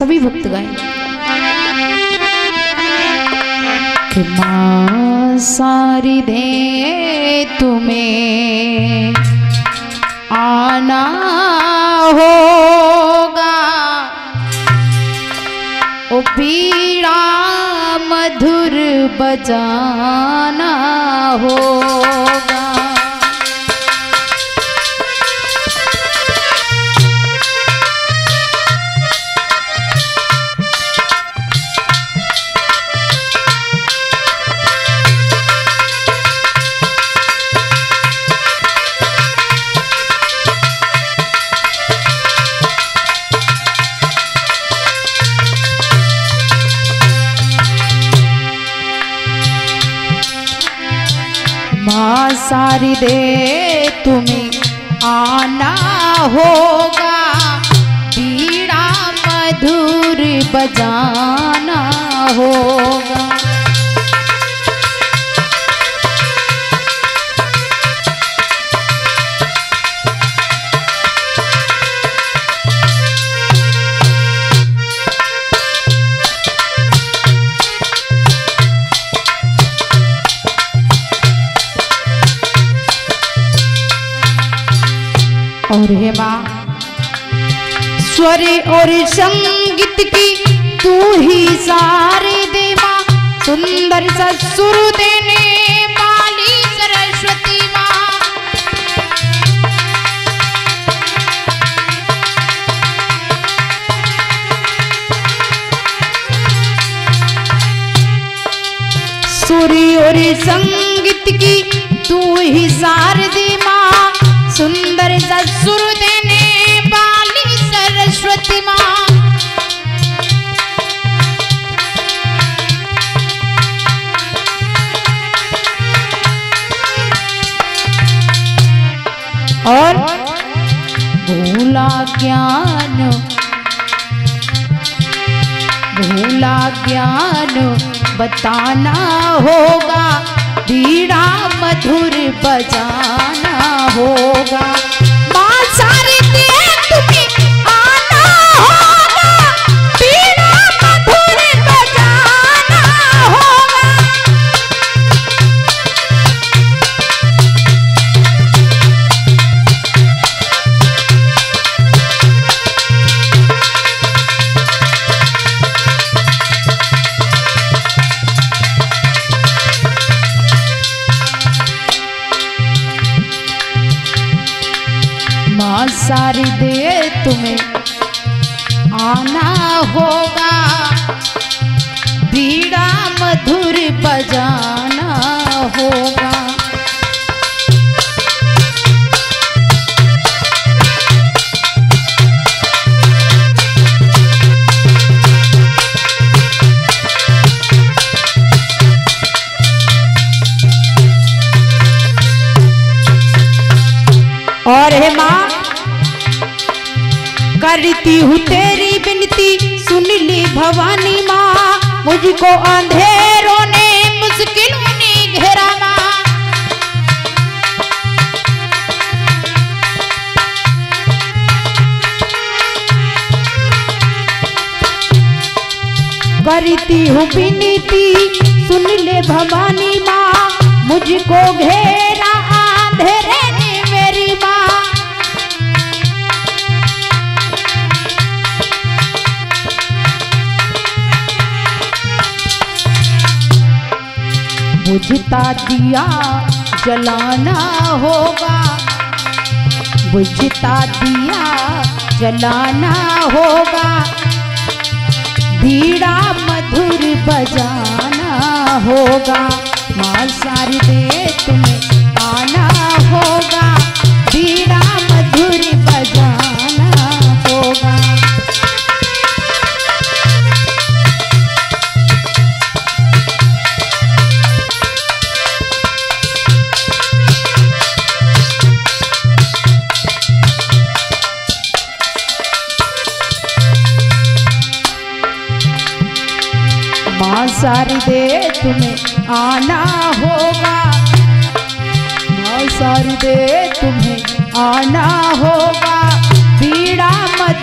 सभी भक्त गाएँगे कि माँ सारी दे तुम्हें, आना होगा। ओ पीड़ा मधुर बजाना होगा माँ सारी दे तुम्हें आना होगा। हे माँ स्वर और संगीत की तू ही सारे दे माँ सुंदर सा सुर देने वाली सरस्वती माँ। सुर और संगीत की तू ही सारदी माँ सुंदर ससुर देने वाली सरस्वती माँ। और भूला ज्ञान भूला ज्ञान बताना होगा बीड़ा मधुर बजाना। होगा। दे तुम्हें आना होगा। बीड़ा मधुर बजाना होगा। और हे माँ करती हूँ तेरी विनती। सुन ली भवानी माँ, मुझको अंधेरों ने मुश्किलों घेरा माँ करती हूँ विनती, सुन ले भवानी माँ, मुझको घेरा बुझता दिया, जलाना होगा। बुझता दिया, जलाना होगा। धीरा मधुर बजाना होगा। माँ सारी दे माँ सारी दे तुम्हें आना होगा। सारी दे तुम्हें आना होगा। पीड़ा हो